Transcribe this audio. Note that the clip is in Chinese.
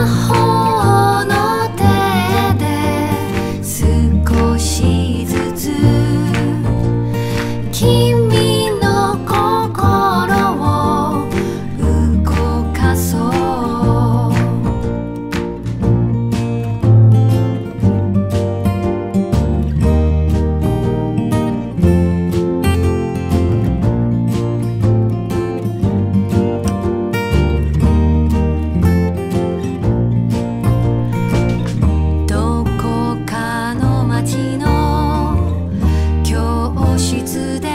啊スで